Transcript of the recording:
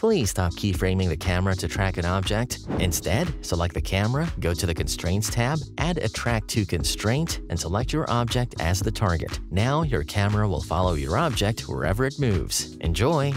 Please stop keyframing the camera to track an object. Instead, select the camera, go to the Constraints tab, add a Track to constraint, and select your object as the target. Now your camera will follow your object wherever it moves. Enjoy!